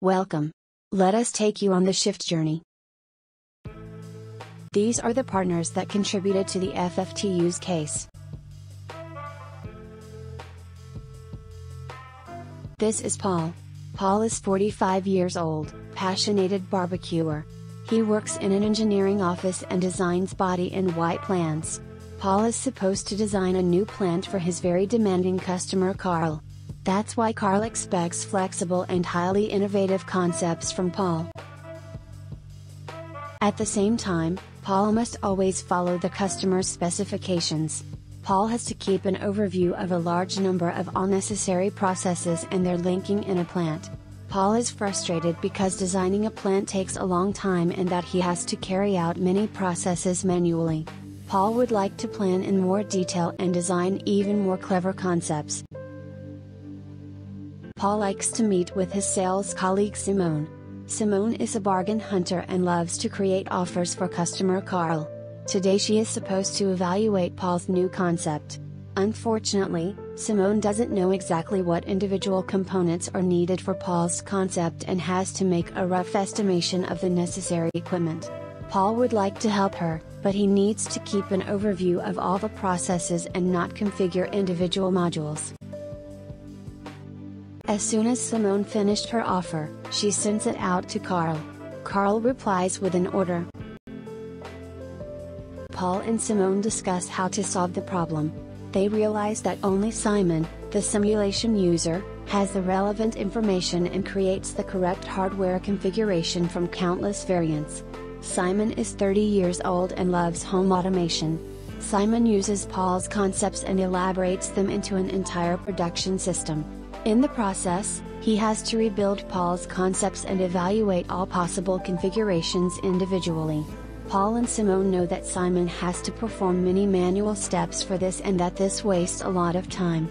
Welcome. Let us take you on the shift journey. These are the partners that contributed to the FFT use case. This is Paul. Paul is 45 years old, passionate barbecuer. He works in an engineering office and designs body in white plants. Paul is supposed to design a new plant for his very demanding customer Carl. That's why Carl expects flexible and highly innovative concepts from Paul. At the same time, Paul must always follow the customer's specifications. Paul has to keep an overview of a large number of unnecessary processes and their linking in a plant. Paul is frustrated because designing a plant takes a long time and that he has to carry out many processes manually. Paul would like to plan in more detail and design even more clever concepts. Paul likes to meet with his sales colleague Simone. Simone is a bargain hunter and loves to create offers for customer Carl. Today she is supposed to evaluate Paul's new concept. Unfortunately, Simone doesn't know exactly what individual components are needed for Paul's concept and has to make a rough estimation of the necessary equipment. Paul would like to help her, but he needs to keep an overview of all the processes and not configure individual modules. As soon as Simone finished her offer, she sends it out to Carl. Carl replies with an order. Paul and Simone discuss how to solve the problem. They realize that only Simon, the simulation user, has the relevant information and creates the correct hardware configuration from countless variants. Simon is 30 years old and loves home automation. Simon uses Paul's concepts and elaborates them into an entire production system. In the process, he has to rebuild Paul's concepts and evaluate all possible configurations individually. Paul and Simone know that Simon has to perform many manual steps for this and that this wastes a lot of time.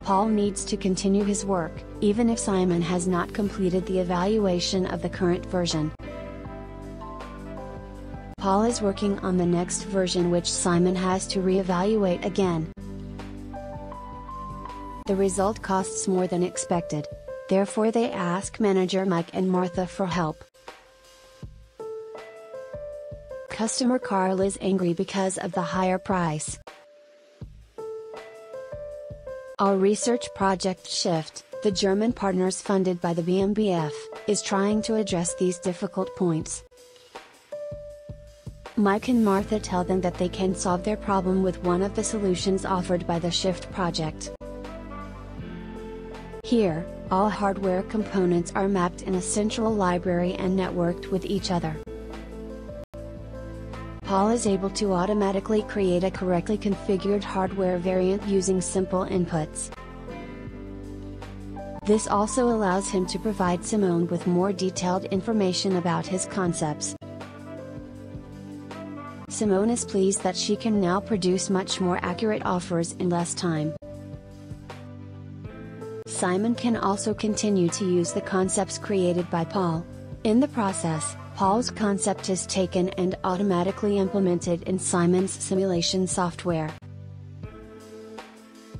Paul needs to continue his work, even if Simon has not completed the evaluation of the current version. Paul is working on the next version which Simon has to re-evaluate again. The result costs more than expected. Therefore they ask manager Mike and Martha for help. Customer Carl is angry because of the higher price. Our research project Shift, the German partners funded by the BMBF, is trying to address these difficult points. Mike and Martha tell them that they can solve their problem with one of the solutions offered by the Shift project. Here, all hardware components are mapped in a central library and networked with each other. Paul is able to automatically create a correctly configured hardware variant using simple inputs. This also allows him to provide Simone with more detailed information about his concepts. Simone is pleased that she can now produce much more accurate offers in less time. Simon can also continue to use the concepts created by Paul. In the process, Paul's concept is taken and automatically implemented in Simon's simulation software.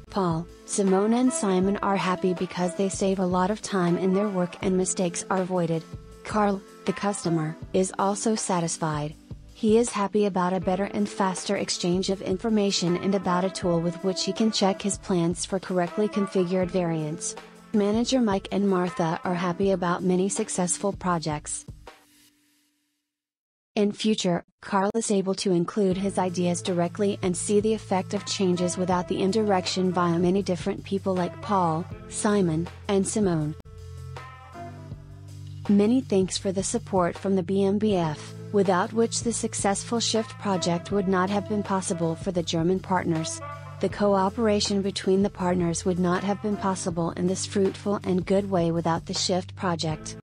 Paul, Simone and Simon are happy because they save a lot of time in their work and mistakes are avoided. Carl, the customer, is also satisfied. He is happy about a better and faster exchange of information and about a tool with which he can check his plans for correctly configured variants. Manager Mike and Martha are happy about many successful projects. In future, Carl is able to include his ideas directly and see the effect of changes without the indirection via many different people like Paul, Simon, and Simone. Many thanks for the support from the BMBF without which the successful Shift project would not have been possible for the German partners. The cooperation between the partners would not have been possible in this fruitful and good way without the Shift project.